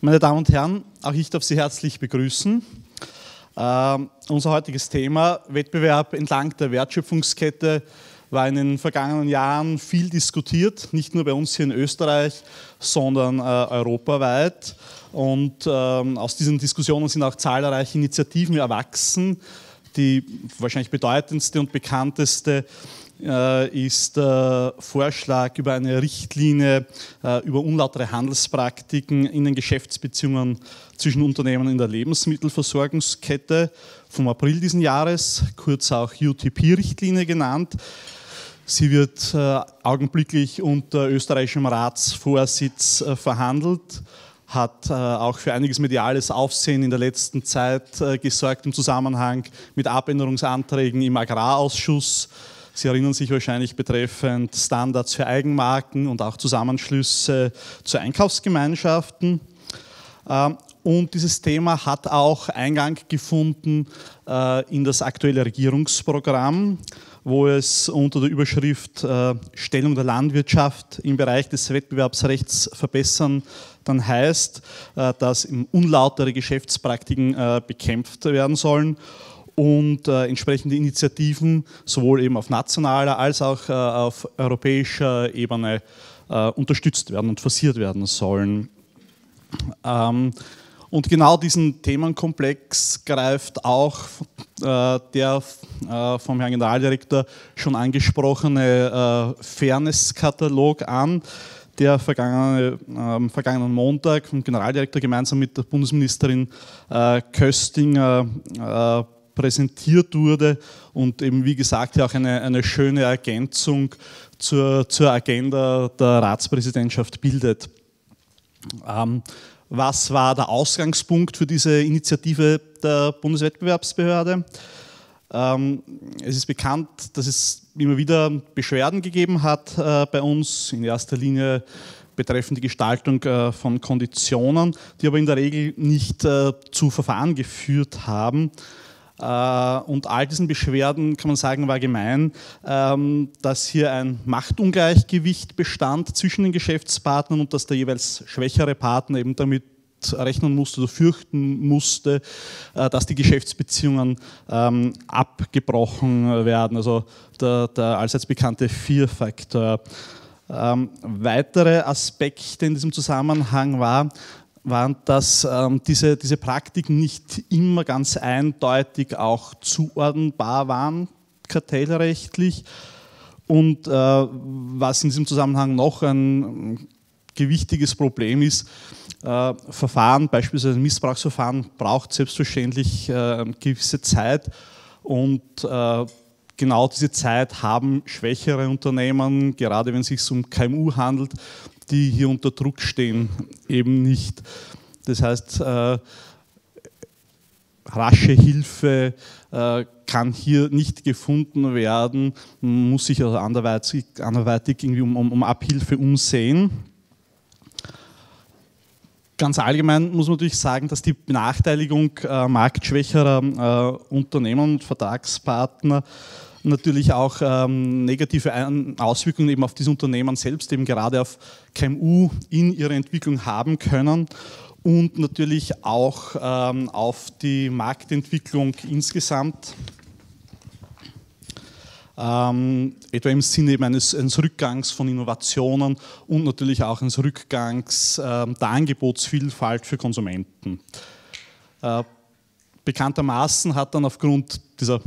Meine Damen und Herren, auch ich darf Sie herzlich begrüßen. Uh, unser heutiges Thema, Wettbewerb entlang der Wertschöpfungskette, war in den vergangenen Jahren viel diskutiert, nicht nur bei uns hier in Österreich, sondern uh, europaweit. Und uh, aus diesen Diskussionen sind auch zahlreiche Initiativen erwachsen. Die wahrscheinlich bedeutendste und bekannteste äh, ist der Vorschlag über eine Richtlinie äh, über unlautere Handelspraktiken in den Geschäftsbeziehungen zwischen Unternehmen in der Lebensmittelversorgungskette vom April diesen Jahres, kurz auch UTP-Richtlinie genannt. Sie wird äh, augenblicklich unter österreichischem Ratsvorsitz verhandelt hat auch für einiges mediales Aufsehen in der letzten Zeit gesorgt im Zusammenhang mit Abänderungsanträgen im Agrarausschuss Sie erinnern sich wahrscheinlich betreffend Standards für Eigenmarken und auch Zusammenschlüsse zu Einkaufsgemeinschaften. Ähm, und dieses Thema hat auch Eingang gefunden äh, in das aktuelle Regierungsprogramm, wo es unter der Überschrift äh, Stellung der Landwirtschaft im Bereich des Wettbewerbsrechts verbessern dann heißt, äh, dass unlautere Geschäftspraktiken bekämpft werden sollen und äh, entsprechende Initiativen sowohl eben auf nationaler als auch äh, auf europäischer Ebene äh, unterstützt werden und forciert werden sollen. Ähm, und genau diesen Themenkomplex greift auch äh, der äh, vom Herrn Generaldirektor schon angesprochene äh, Fairness-Katalog an, der vergangene, ähm, vergangenen Montag vom Generaldirektor gemeinsam mit der Bundesministerin Köstinger präsentiert wurde und eben wie gesagt ja auch eine, eine schöne Ergänzung zur, zur Agenda der Ratspräsidentschaft bildet. Ähm, was war der Ausgangspunkt für diese Initiative der Bundeswettbewerbsbehörde? Ähm, es ist bekannt, dass es immer wieder Beschwerden gegeben hat äh, bei uns, in erster Linie betreffend die Gestaltung äh, von Konditionen, die aber in der Regel nicht äh, zu Verfahren geführt haben. Äh, und all diesen Beschwerden kann man sagen, war gemein, ähm, dass hier ein Machtungleichgewicht bestand zwischen den Geschäftspartnern und dass der jeweils schwächere Partner eben damit rechnen musste oder fürchten musste, äh, dass die Geschäftsbeziehungen ähm, abgebrochen werden. Also der, der allseits bekannte Fear-Faktor. Ähm, weitere Aspekte in diesem Zusammenhang war, waren, dass ähm, diese, diese Praktiken nicht immer ganz eindeutig auch zuordnenbar waren, kartellrechtlich. Und äh, was in diesem Zusammenhang noch ein gewichtiges Problem ist, äh, Verfahren, beispielsweise Missbrauchsverfahren, braucht selbstverständlich äh, gewisse Zeit und äh, genau diese Zeit haben schwächere Unternehmen, gerade wenn es sich um KMU handelt, die hier unter Druck stehen, eben nicht. Das heißt, äh, rasche Hilfe äh, kann hier nicht gefunden werden, muss sich also anderweitig, anderweitig irgendwie um, um, um Abhilfe umsehen. Ganz allgemein muss man natürlich sagen, dass die Benachteiligung äh, marktschwächerer äh, Unternehmen und Vertragspartner natürlich auch ähm, negative Auswirkungen eben auf diese Unternehmen selbst, eben gerade auf KMU in ihrer Entwicklung haben können und natürlich auch ähm, auf die Marktentwicklung insgesamt. Ähm, etwa im Sinne eben eines, eines, Rückgangs von Innovationen und natürlich auch eines Rückgangs äh, der Angebotsvielfalt für Konsumenten. Äh, bekanntermaßen hat dann aufgrund dieser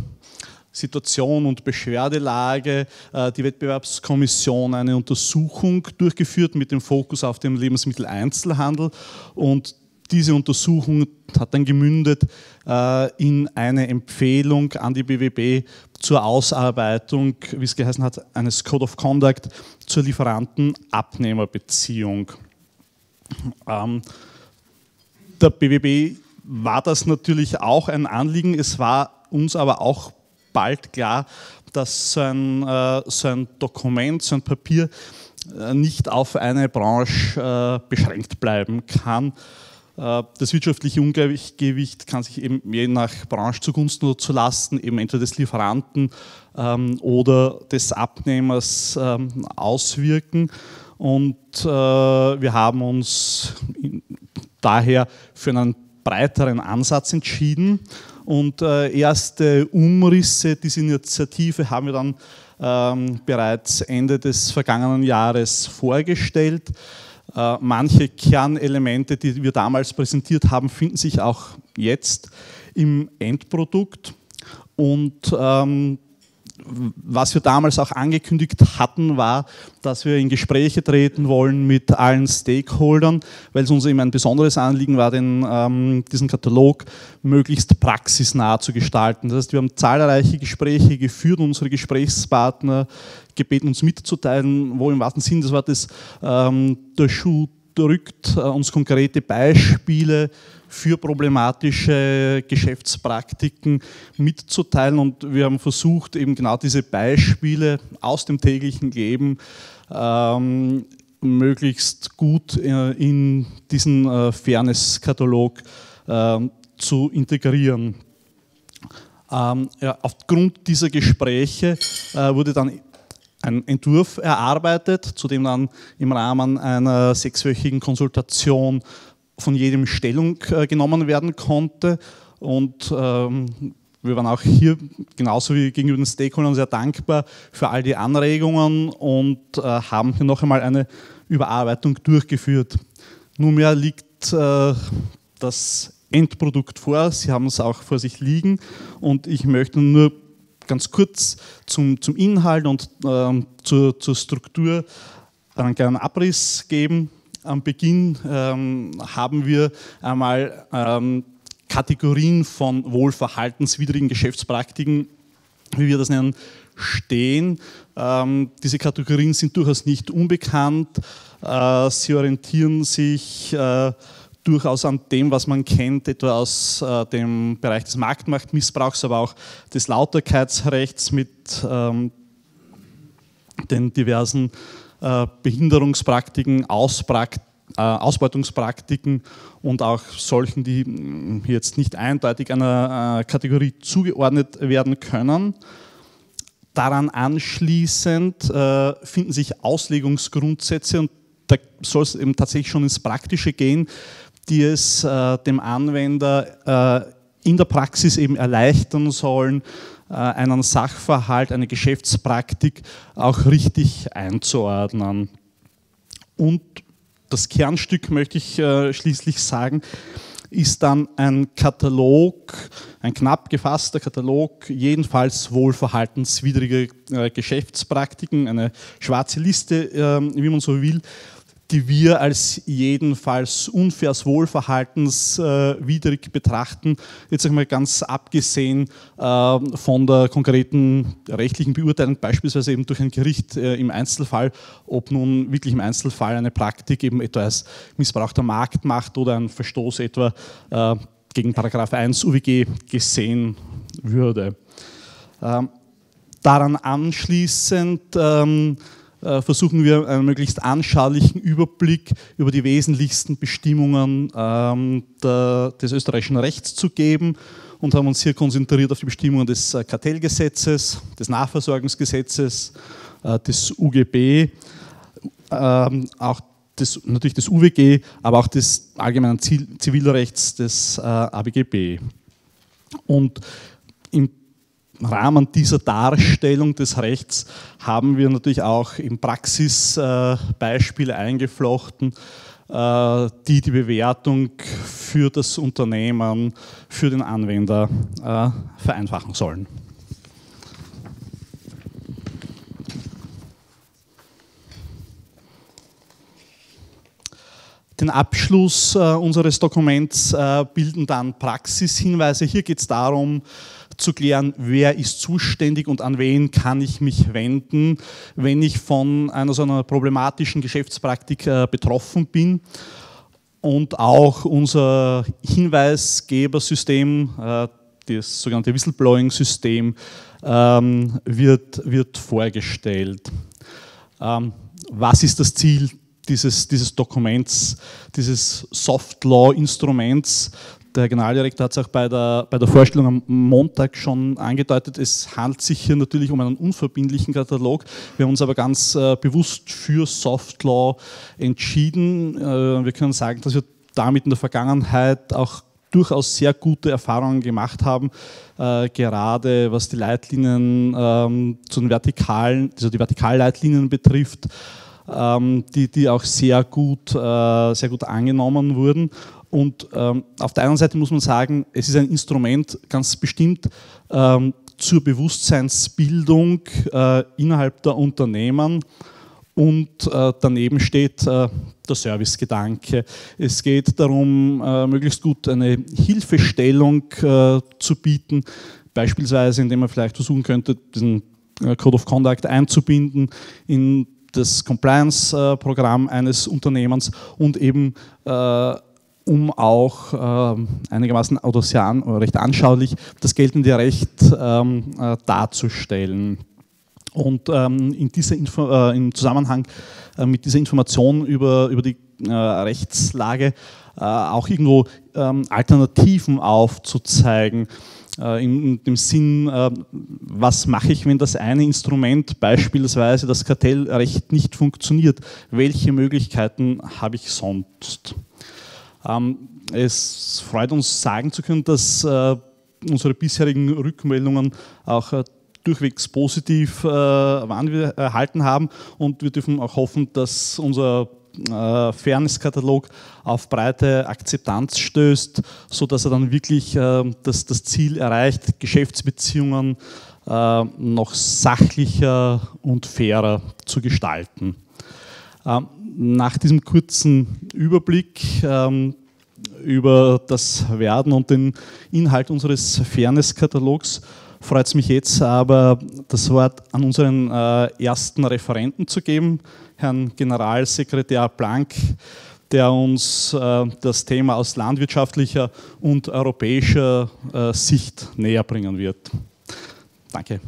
Situation und Beschwerdelage äh, die Wettbewerbskommission eine Untersuchung durchgeführt mit dem Fokus auf den Lebensmitteleinzelhandel und diese Untersuchung hat dann gemündet äh, in eine Empfehlung an die BWB zur Ausarbeitung, wie es geheißen hat, eines Code of Conduct zur Lieferanten-Abnehmer-Beziehung. Ähm, der BWB war das natürlich auch ein Anliegen, es war uns aber auch bald klar, dass so ein, äh, so ein Dokument, so ein Papier äh, nicht auf eine Branche äh, beschränkt bleiben kann. Das wirtschaftliche Ungleichgewicht kann sich eben je nach Branche zugunsten oder zulasten eben entweder des Lieferanten ähm, oder des Abnehmers ähm, auswirken. Und wir haben uns daher für einen breiteren Ansatz entschieden. Und äh, erste Umrisse dieser Initiative haben wir dann ähm, bereits Ende des vergangenen Jahres vorgestellt. Äh, manche Kernelemente, die wir damals präsentiert haben, finden sich auch jetzt im Endprodukt. Und ähm, was wir damals auch angekündigt hatten, war, dass wir in Gespräche treten wollen mit allen Stakeholdern, weil es uns eben ein besonderes Anliegen war, den, ähm, diesen Katalog möglichst praxisnah zu gestalten. Das heißt, wir haben zahlreiche Gespräche geführt, unsere Gesprächspartner gebeten, uns mitzuteilen, wo im wahrsten Sinn des Wortes ähm, der Schuh drückt, äh, uns konkrete Beispiele für problematische Geschäftspraktiken mitzuteilen. Und wir haben versucht, eben genau diese Beispiele aus dem täglichen Leben ähm, möglichst gut äh, in diesen äh, Fairness-Katalog äh, zu integrieren. Ähm, ja, aufgrund dieser Gespräche äh, wurde dann ein Entwurf erarbeitet, zu dem dann im Rahmen einer sechswöchigen Konsultation von jedem Stellung äh, genommen werden konnte. Und ähm, wir waren auch hier genauso wie gegenüber den Stakeholdern sehr dankbar für all die Anregungen und äh, haben hier noch einmal eine Überarbeitung durchgeführt. Nunmehr liegt äh, das Endprodukt vor, Sie haben es auch vor sich liegen und ich möchte nur ganz kurz zum, zum Inhalt und ähm, zur, zur Struktur einen kleinen Abriss geben. Am Beginn ähm, haben wir einmal ähm, Kategorien von wohlverhaltenswidrigen Geschäftspraktiken, wie wir das nennen, stehen. Ähm, diese Kategorien sind durchaus nicht unbekannt. Äh, sie orientieren sich äh, durchaus an dem, was man kennt, etwa aus äh, dem Bereich des Marktmachtmissbrauchs, aber auch des Lauterkeitsrechts mit ähm, den diversen äh, Behinderungspraktiken, Ausprakt äh, Ausbeutungspraktiken und auch solchen, die hm, jetzt nicht eindeutig einer äh, Kategorie zugeordnet werden können. Daran anschließend äh, finden sich Auslegungsgrundsätze und da soll es eben tatsächlich schon ins Praktische gehen, die es dem Anwender in der Praxis eben erleichtern sollen, einen Sachverhalt, eine Geschäftspraktik auch richtig einzuordnen. Und das Kernstück, möchte ich äh, schließlich sagen, ist dann ein Katalog, ein knapp gefasster Katalog, jedenfalls wohlverhaltenswidrige äh, Geschäftspraktiken, eine schwarze Liste, äh, wie man so will, die wir als jedenfalls unfairs wohlverhaltenswidrig äh, betrachten. Jetzt einmal ganz abgesehen äh, von der konkreten rechtlichen Beurteilung, beispielsweise eben durch ein Gericht äh, im Einzelfall, ob nun wirklich im Einzelfall eine Praktik eben etwa als Missbrauch der Marktmacht oder ein Verstoß etwa gegen Paragraph 1 UWG gesehen würde. Ähm, daran anschließend ähm, äh, versuchen wir einen möglichst anschaulichen Überblick über die wesentlichsten Bestimmungen ähm, des österreichischen Rechts zu geben und haben uns hier konzentriert auf die Bestimmungen des äh, Kartellgesetzes, des Nachversorgungsgesetzes, äh, des UGB, ähm, auch des, natürlich des UWG, aber auch des allgemeinen Zivilrechts des ABGB. Und im Rahmen dieser Darstellung des Rechts haben wir natürlich auch in Praxisbeispiele eingeflochten, äh, die die Bewertung für das Unternehmen, für den Anwender äh, vereinfachen sollen. Den Abschluss äh, unseres Dokuments bilden dann Praxishinweise. Hier geht es darum, zu klären, wer ist zuständig und an wen kann ich mich wenden, wenn ich von einer so einer problematischen Geschäftspraktik äh, betroffen bin. Und auch unser Hinweisgebersystem, äh, das sogenannte Whistleblowing-System, ähm, wird, wird vorgestellt. Ähm, was ist das Ziel dieses, dieses Dokuments, dieses Soft Law-Instruments, der Generaldirektor hat es auch bei der, bei der Vorstellung am Montag schon angedeutet, es handelt sich hier natürlich um einen unverbindlichen Katalog. Wir haben uns aber ganz äh, bewusst für Soft Law entschieden. Äh, wir können sagen, dass wir damit in der Vergangenheit auch durchaus sehr gute Erfahrungen gemacht haben, äh, gerade was die Leitlinien ähm, zu den vertikalen, also die Vertikalleitlinien betrifft, ähm, die, die auch sehr gut, äh, sehr gut angenommen wurden. Und ähm, auf der einen Seite muss man sagen, es ist ein Instrument ganz bestimmt ähm, zur Bewusstseinsbildung äh, innerhalb der Unternehmen und äh, daneben steht äh, der Servicegedanke. Es geht darum, äh, möglichst gut eine Hilfestellung äh, zu bieten, beispielsweise indem man vielleicht versuchen könnte, den äh, Code of Conduct einzubinden in das Compliance-Programm eines Unternehmens und eben um auch einigermaßen oder sehr recht anschaulich das geltende Recht ähm, darzustellen. Und ähm, in dieser Info, äh, im Zusammenhang äh, mit dieser Information über, über die äh, Rechtslage äh, auch irgendwo ähm, Alternativen aufzuzeigen. Äh, in, dem Sinn, äh, was mache ich, wenn das eine Instrument, beispielsweise das Kartellrecht, nicht funktioniert? Welche Möglichkeiten habe ich sonst? Ähm, es freut uns sagen zu können, dass unsere bisherigen Rückmeldungen auch durchwegs positiv äh, erhalten haben und wir dürfen auch hoffen, dass unser äh, Fairness-Katalog auf breite Akzeptanz stößt, sodass er dann wirklich äh, das, das Ziel erreicht, Geschäftsbeziehungen äh, noch sachlicher und fairer zu gestalten. Ähm, nach diesem kurzen Überblick ähm, über das Werden und den Inhalt unseres Fairness-Katalogs freut es mich jetzt aber, das Wort an unseren äh, ersten Referenten zu geben, Herrn Generalsekretär Blank, der uns äh, das Thema aus landwirtschaftlicher und europäischer äh, Sicht näher bringen wird. Danke.